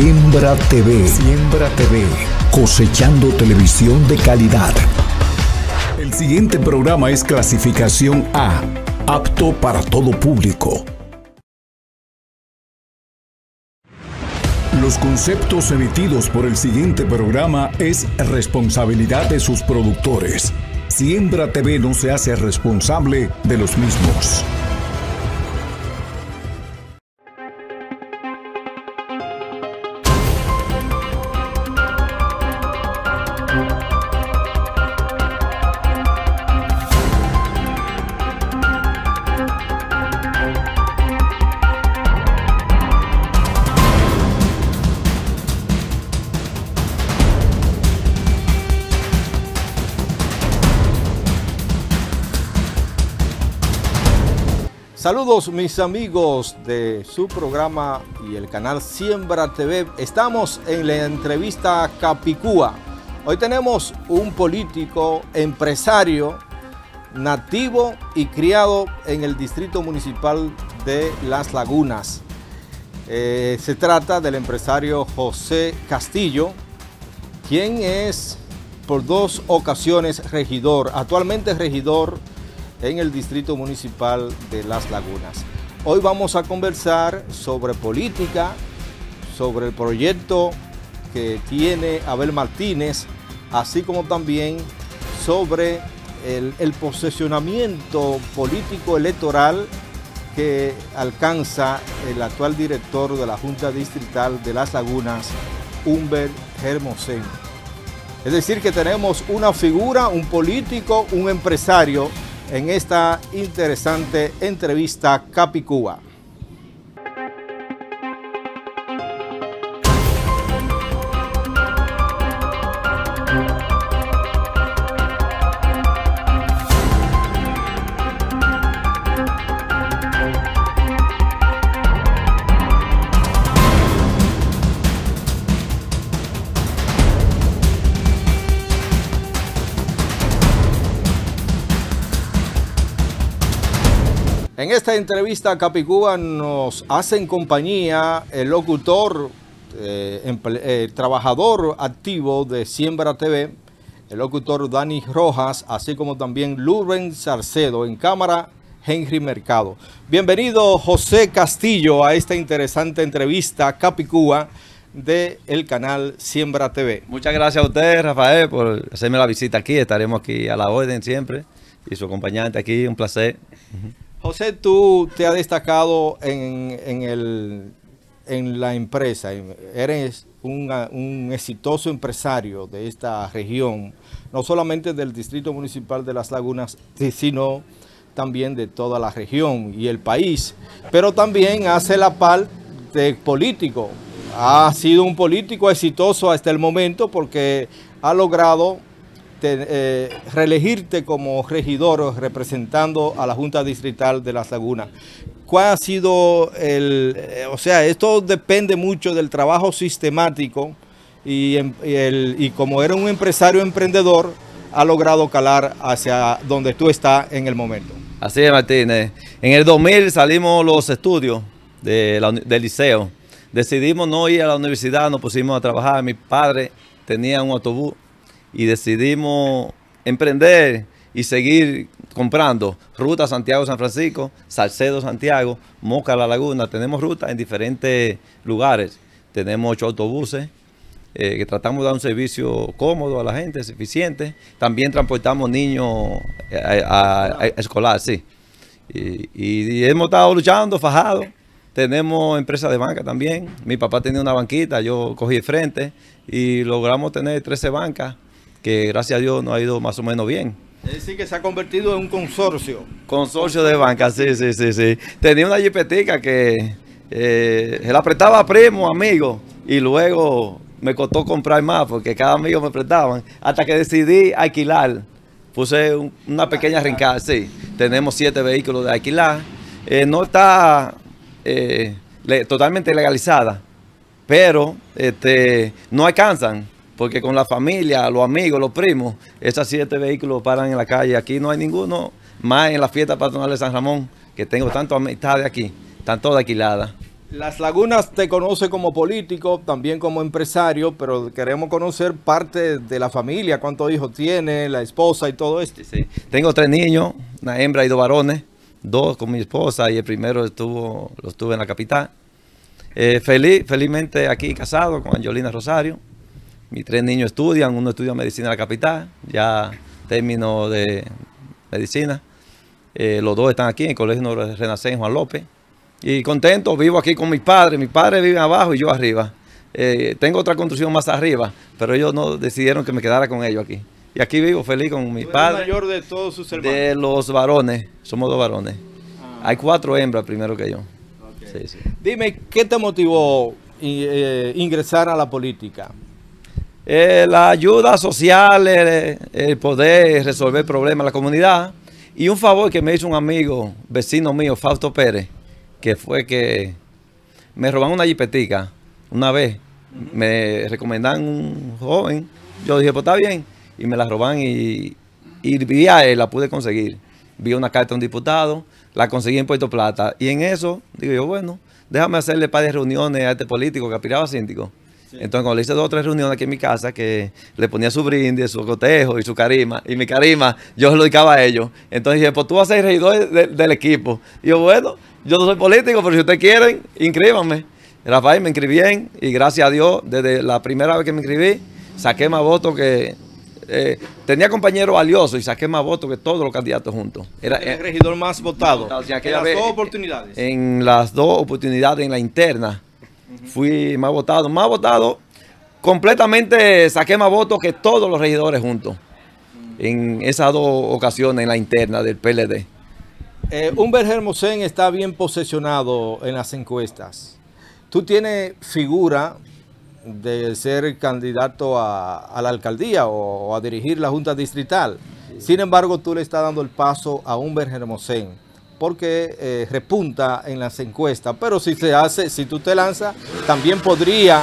Siembra TV. Siembra TV. Cosechando televisión de calidad. El siguiente programa es clasificación A. Apto para todo público. Los conceptos emitidos por el siguiente programa es responsabilidad de sus productores. Siembra TV no se hace responsable de los mismos. Saludos mis amigos de su programa y el canal Siembra TV. Estamos en la entrevista Capicúa. Hoy tenemos un político, empresario, nativo y criado en el distrito municipal de Las Lagunas. Eh, se trata del empresario José Castillo, quien es por dos ocasiones regidor, actualmente regidor en el Distrito Municipal de Las Lagunas. Hoy vamos a conversar sobre política, sobre el proyecto que tiene Abel Martínez, así como también sobre el, el posesionamiento político electoral que alcanza el actual director de la Junta Distrital de Las Lagunas, Humbert Hermosén. Es decir, que tenemos una figura, un político, un empresario en esta interesante entrevista Capicúa. En esta entrevista Capicúa nos hacen compañía el locutor, eh, eh, trabajador activo de Siembra TV, el locutor Dani Rojas, así como también Luren Sarcedo, en cámara Henry Mercado. Bienvenido José Castillo a esta interesante entrevista Capicúa del el canal Siembra TV. Muchas gracias a usted, Rafael, por hacerme la visita aquí. Estaremos aquí a la orden siempre. Y su acompañante aquí, un placer. José, tú te has destacado en, el, en la empresa, eres un exitoso empresario de esta región, no solamente del Distrito Municipal de Las Lagunas, sino también de toda la región y el país, pero también hace la parte político. Ha sido un político exitoso hasta el momento porque ha logrado eh, reelegirte como regidor representando a la Junta Distrital de Las Lagunas. ¿Cuál ha sido el, eh, o sea, esto depende mucho del trabajo sistemático y, em, y, como era un empresario emprendedor, ha logrado calar hacia donde tú estás en el momento. Así es, Martínez. En el 2000 salimos los estudios de del liceo. Decidimos no ir a la universidad, nos pusimos a trabajar. Mi padre tenía un autobús y decidimos emprender y seguir comprando ruta Santiago-San Francisco, Salcedo-Santiago, Moca-La Laguna. Tenemos rutas en diferentes lugares. Tenemos ocho autobuses eh, que tratamos de dar un servicio cómodo a la gente, eficiente. También transportamos niños eh, a, escolar, sí. Y, hemos estado luchando, fajados. Tenemos empresa de banca también. Mi papá tenía una banquita, yo cogí el frente y logramos tener 13 bancas que gracias a Dios nos ha ido más o menos bien. Es decir, que se ha convertido en un consorcio. Consorcio de banca, sí, sí, sí, sí. Tenía una jipetica que eh, se la prestaba a primo, amigo, y luego me costó comprar más porque cada amigo me prestaban, hasta que decidí alquilar. Puse una pequeña rincada, sí. Tenemos siete vehículos de alquilar. Eh, no está eh, totalmente legalizada, pero este, no alcanzan porque con la familia, los amigos, los primos, esos siete vehículos paran en la calle. Aquí no hay ninguno, más en la fiesta patronal de San Ramón, que tengo tantas amistades aquí, están todas alquiladas. Las Lagunas te conoce como político, también como empresario, pero queremos conocer parte de la familia, cuántos hijos tiene, la esposa y todo esto. Sí, Tengo tres niños, una hembra y dos varones, dos con mi esposa y el primero estuvo, lo estuve en la capital. Eh, feliz, felizmente aquí casado con Angelina Rosario. Mis tres niños estudian, uno estudia medicina en la capital, ya término de medicina. Eh, los dos están aquí en el Colegio Renacer Juan López. Y contento, vivo aquí con mis padres. Mis padres viven abajo y yo arriba. Eh, tengo otra construcción más arriba, pero ellos no decidieron que me quedara con ellos aquí. Y aquí vivo feliz con mis padres. ¿El mayor de todos sus hermanos? De los varones, somos dos varones. Ah. Hay cuatro hembras primero que yo. Dime, ¿qué te motivó eh, ingresar a la política? Eh, la ayuda social, el, poder resolver problemas en la comunidad y un favor que me hizo un amigo, vecino mío, Fausto Pérez que fue que me roban una jipetica una vez. Me recomendan un joven. Yo dije, pues está bien. Y me la roban y, y vi a él, la pude conseguir. Vi una carta de un diputado, la conseguí en Puerto Plata. Y en eso, digo yo, bueno, déjame hacerle par de reuniones a este político que aspiraba a síndico. Entonces, cuando le hice dos o tres reuniones aquí en mi casa, que le ponía su brindis, su cotejo y su carima, y mi carima, yo se lo dedicaba a ellos. Entonces dije, pues tú vas a ser regidor del equipo. Y yo, bueno, yo no soy político, pero si ustedes quieren, inscríbanme. Rafael, me inscribí bien y gracias a Dios, desde la primera vez que me inscribí, saqué más votos que... Eh, tenía compañeros valiosos y saqué más votos que todos los candidatos juntos. Era el regidor más votado. en las dos oportunidades. En las dos oportunidades, en la interna, fui más votado. Más votado, completamente saqué más votos que todos los regidores juntos. En esas dos ocasiones, en la interna del PLD. Eh, Humber Hermosén está bien posesionado en las encuestas. Tú tienes figura de ser candidato a, la alcaldía o, a dirigir la Junta Distrital. Sin embargo, tú le estás dando el paso a Humber Hermosén porque eh, repunta en las encuestas. Pero si se hace, si tú te lanzas, también podría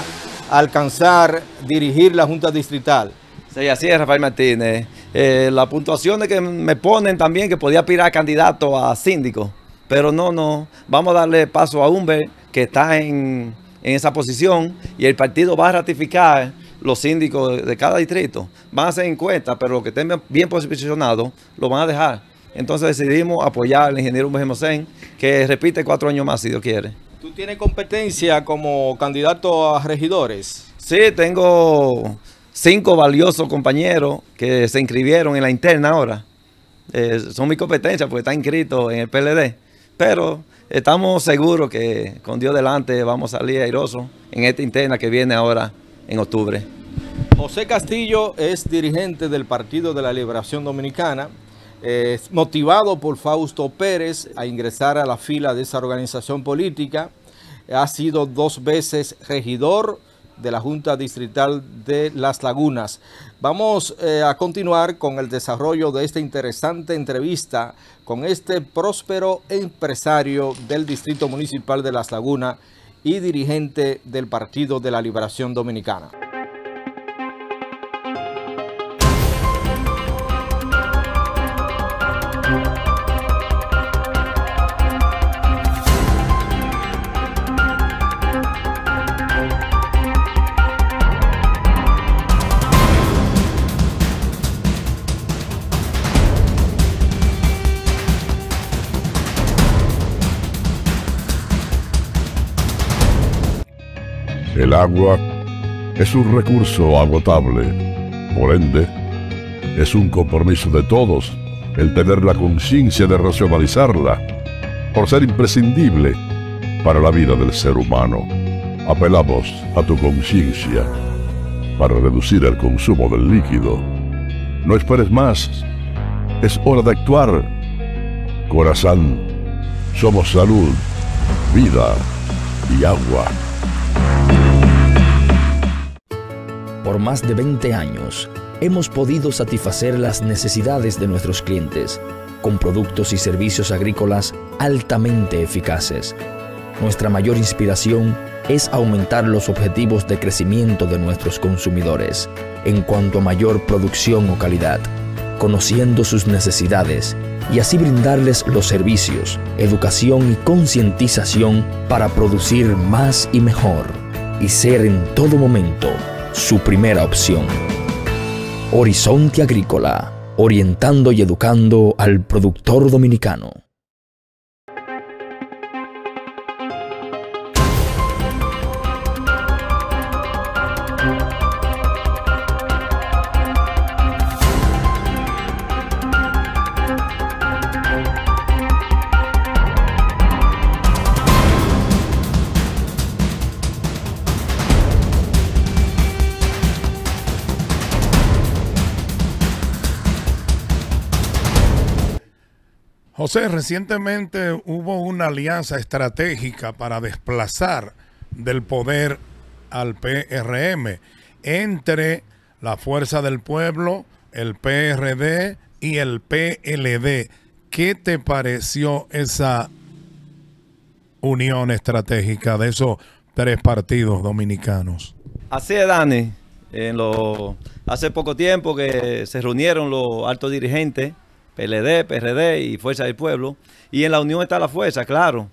alcanzar dirigir la Junta Distrital. Sí, así es, Rafael Martínez. Eh, las puntuaciones que me ponen también que podía aspirar candidato a síndico. Pero no, no. Vamos a darle paso a Humber, que está en, esa posición, y el partido va a ratificar los síndicos de cada distrito. Van a hacer encuestas, pero los que estén bien posicionados lo van a dejar. Entonces decidimos apoyar al ingeniero Humber que repite cuatro años más si Dios quiere. ¿Tú tienes competencia como candidato a regidores? Sí, tengo cinco valiosos compañeros que se inscribieron en la interna ahora. Eh, son mi competencia porque están inscritos en el PLD. Pero estamos seguros que con Dios delante vamos a salir airosos en esta interna que viene ahora en octubre. José Castillo es dirigente del Partido de la Liberación Dominicana. Es motivado por Fausto Pérez a ingresar a la fila de esa organización política. Ha sido dos veces regidor de la Junta Distrital de Las Lagunas. Vamos eh, a continuar con el desarrollo de esta interesante entrevista con este próspero empresario del Distrito Municipal de Las Lagunas y dirigente del Partido de la Liberación Dominicana. El agua es un recurso agotable. Por ende, es un compromiso de todos el tener la conciencia de racionalizarla, por ser imprescindible para la vida del ser humano. Apelamos a tu conciencia para reducir el consumo del líquido. No esperes más. Es hora de actuar. Corazón, somos salud, vida y agua. Por más de 20 años, hemos podido satisfacer las necesidades de nuestros clientes con productos y servicios agrícolas altamente eficaces. Nuestra mayor inspiración es aumentar los objetivos de crecimiento de nuestros consumidores en cuanto a mayor producción o calidad. conociendo sus necesidades y así brindarles los servicios, educación y concientización para producir más y mejor y ser en todo momento su primera opción. Horizonte Agrícola, orientando y educando al productor dominicano. José, recientemente hubo una alianza estratégica para desplazar del poder al PRM entre la Fuerza del Pueblo, el PRD y el PLD. ¿Qué te pareció esa unión estratégica de esos tres partidos dominicanos? Así es, Dani. En lo, hace poco tiempo que se reunieron los altos dirigentes PLD, PRD y Fuerza del Pueblo. Y en la unión está la fuerza, claro.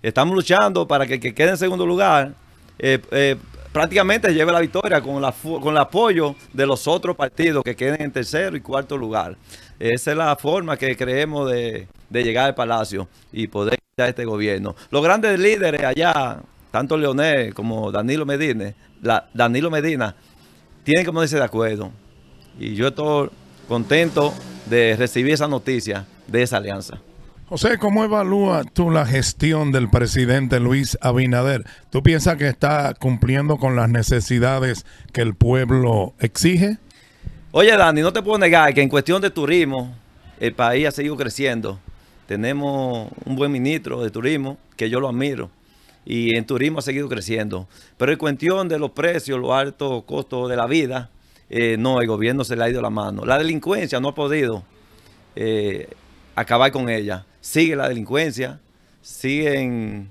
Estamos luchando para que el que quede en segundo lugar eh, eh, prácticamente lleve la victoria con, la, con el apoyo de los otros partidos que queden en tercero y cuarto lugar. Esa es la forma que creemos de, llegar al palacio y poder quitar este gobierno. Los grandes líderes allá, tanto Leonel como Danilo Medina, Danilo Medina, tienen que ponerse de acuerdo. Y yo estoy contento de recibir esa noticia de esa alianza. José, ¿cómo evalúas tú la gestión del presidente Luis Abinader? ¿Tú piensas que está cumpliendo con las necesidades que el pueblo exige? Oye, Dani, no te puedo negar que en cuestión de turismo, el país ha seguido creciendo. Tenemos un buen ministro de turismo, que yo lo admiro, y en turismo ha seguido creciendo. Pero en cuestión de los precios, los altos costos de la vida, eh, no, el gobierno se le ha ido la mano. La delincuencia no ha podido eh, acabar con ella. Sigue la delincuencia, siguen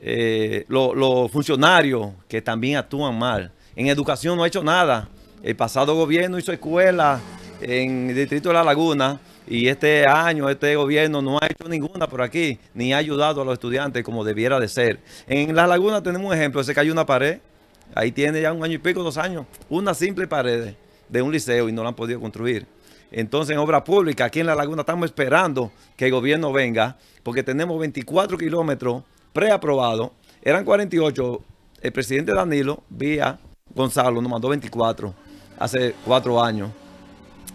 eh, los funcionarios que también actúan mal. En educación no ha hecho nada. El pasado gobierno hizo escuelas en el distrito de La Laguna y este año este gobierno no ha hecho ninguna por aquí, ni ha ayudado a los estudiantes como debiera de ser. En La Laguna tenemos un ejemplo, se cayó una pared Ahí tiene ya un año y pico, dos años, una simple pared de un liceo y no la han podido construir. Entonces, en obra pública, aquí en La Laguna, estamos esperando que el gobierno venga, porque tenemos 24 kilómetros preaprobados. Eran 48. El presidente Danilo, vía Gonzalo, nos mandó 24 hace cuatro años.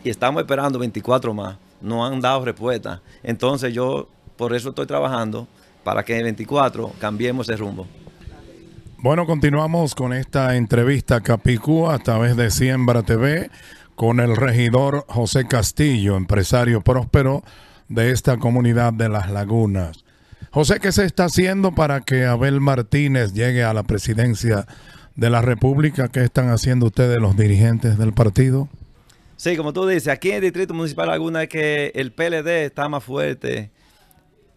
Y estamos esperando 24 más. No han dado respuesta. Entonces, yo por eso estoy trabajando para que en 24 cambiemos ese rumbo. Bueno, continuamos con esta entrevista Capicúa a través de Siembra TV con el regidor José Castillo, empresario próspero de esta comunidad de Las Lagunas. José, ¿qué se está haciendo para que Abel Martínez llegue a la presidencia de la República? ¿Qué están haciendo ustedes los dirigentes del partido? Sí, como tú dices, aquí en el Distrito Municipal Laguna es que el PLD está más fuerte.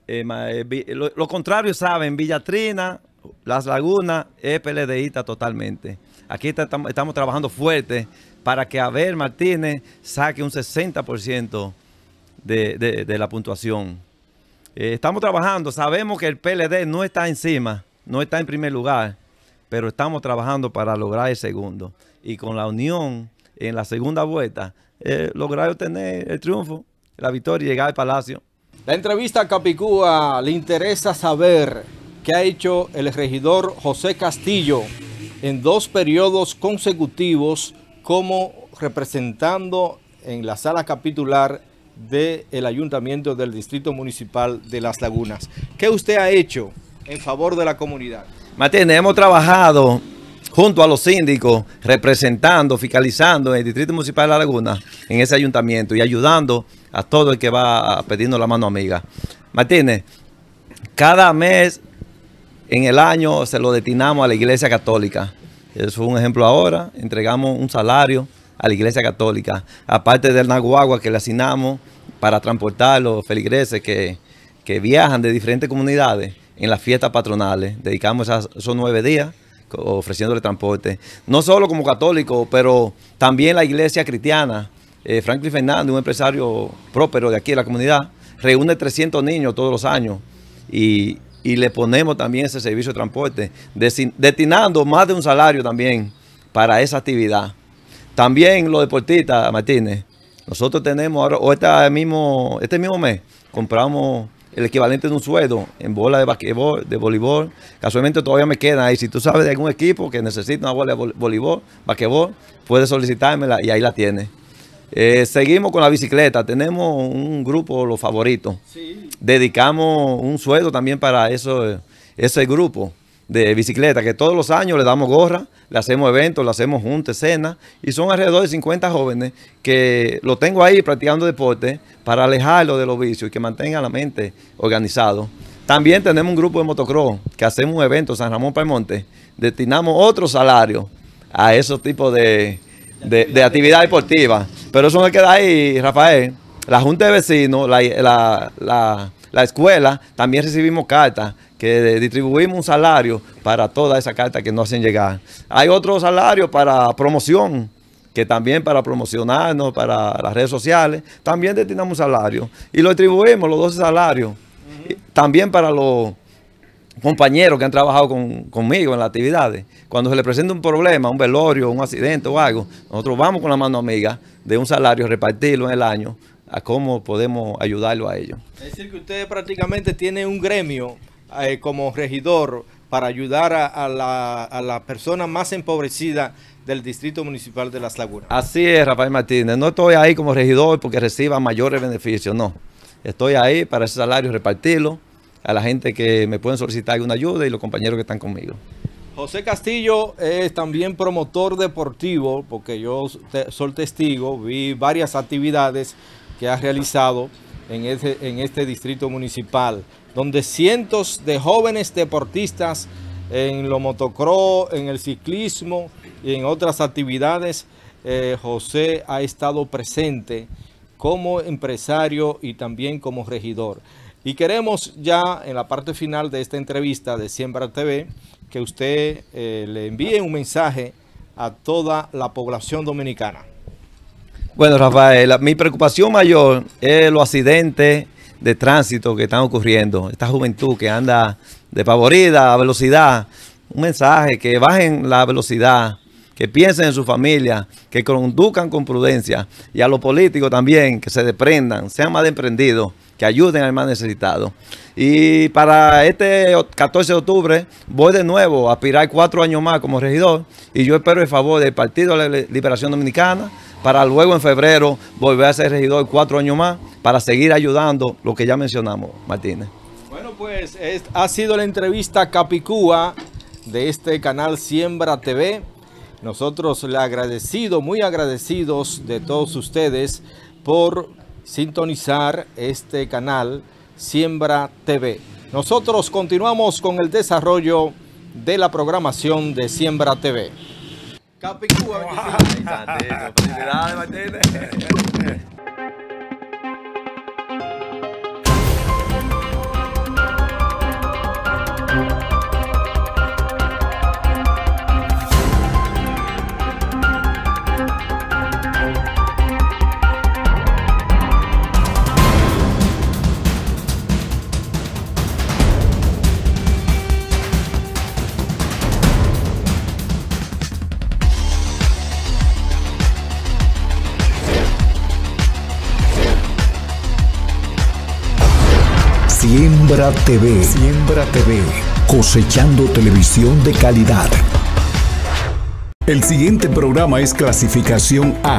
Eh, eh, lo, contrario saben, Villatrina, las Lagunas es PLDista totalmente. Aquí estamos trabajando fuerte para que Abel Martínez saque un 60% de, de, la puntuación. Eh, estamos trabajando, sabemos que el PLD no está encima, no está en primer lugar, pero estamos trabajando para lograr el segundo. Y con la unión en la segunda vuelta, eh, lograr obtener el triunfo, la victoria y llegar al Palacio. La entrevista a Capicúa le interesa saber que ha hecho el regidor José Castillo en dos periodos consecutivos como representando en la sala capitular del Ayuntamiento del Distrito Municipal de Las Lagunas. ¿Qué usted ha hecho en favor de la comunidad? Martín, hemos trabajado junto a los síndicos, representando, fiscalizando en el Distrito Municipal de La Laguna, en ese ayuntamiento y ayudando a todo el que va pidiendo la mano amiga. Martínez, cada mes en el año se lo destinamos a la Iglesia Católica. Eso es un ejemplo ahora. Entregamos un salario a la Iglesia Católica. Aparte del Naguagua que le asignamos para transportar los feligreses que, viajan de diferentes comunidades en las fiestas patronales. Dedicamos esos nueve días ofreciéndole transporte. No solo como católico, pero también la iglesia cristiana eh, Franklin Fernández, un empresario próspero de aquí de la comunidad, reúne 300 niños todos los años y, y le ponemos también ese servicio de transporte, destinando más de un salario también para esa actividad. También los deportistas, Martínez, nosotros tenemos ahora, o este mismo, este mismo mes, compramos el equivalente de un sueldo en bola de basquetbol, de voleibol. Casualmente todavía me quedan ahí. Si tú sabes de algún equipo que necesita una bola de voleibol, basquetbol, puedes solicitármela y ahí la tienes. Eh, seguimos con la bicicleta. Tenemos un grupo, los favoritos. Dedicamos un sueldo también para eso, ese grupo de bicicleta, que todos los años le damos gorra, le hacemos eventos, le hacemos juntas, cenas, y son alrededor de 50 jóvenes que lo tengo ahí practicando deporte para alejarlo de los vicios y que mantengan la mente organizado. También tenemos un grupo de motocross que hacemos un evento San Ramón Paimonte, destinamos otro salario a esos tipos de, de, actividad deportiva. Pero eso no queda ahí, Rafael. La Junta de Vecinos, la, la escuela, también recibimos cartas que distribuimos un salario para toda esa carta que nos hacen llegar. Hay otro salario para promoción, que también para promocionarnos, para las redes sociales, también destinamos un salario. Y lo distribuimos, los 12 salarios. También para los compañeros que han trabajado conmigo en las actividades. Cuando se les presenta un problema, un velorio, un accidente o algo, nosotros vamos con la mano amiga de un salario, repartirlo en el año, a cómo podemos ayudarlo a ellos. Es decir, que usted prácticamente tiene un gremio eh, como regidor para ayudar a, la, a la persona más empobrecida del Distrito Municipal de Las Lagunas. Así es, Rafael Martínez. No estoy ahí como regidor porque reciba mayores beneficios, no. Estoy ahí para ese salario repartirlo a la gente que me pueden solicitar alguna ayuda y los compañeros que están conmigo. José Castillo es también promotor deportivo, porque yo soy testigo, vi varias actividades que ha realizado en este, distrito municipal donde cientos de jóvenes deportistas en lo motocross, en el ciclismo y en otras actividades, eh, José ha estado presente como empresario y también como regidor. Y queremos ya en la parte final de esta entrevista de Siembra TV que usted eh, le envíe un mensaje a toda la población dominicana. Bueno, Rafael, mi preocupación mayor es los accidentes de tránsito que están ocurriendo, esta juventud que anda de favorita a velocidad, un mensaje que bajen la velocidad, que piensen en su familia, que conduzcan con prudencia y a los políticos también que se desprendan, sean más emprendidos, que ayuden al más necesitado. Y para este 14 de octubre voy de nuevo a aspirar cuatro años más como regidor y yo espero el favor del Partido de la Liberación Dominicana, para luego en febrero volver a ser regidor cuatro años más para seguir ayudando lo que ya mencionamos, Martínez. Bueno, pues ha sido la entrevista Capicúa de este canal Siembra TV. Nosotros le agradecido, muy agradecidos de todos ustedes por sintonizar este canal Siembra TV. Nosotros continuamos con el desarrollo de la programación de Siembra TV. Capicúa, Siembra TV. Cosechando televisión de calidad. El siguiente programa es clasificación A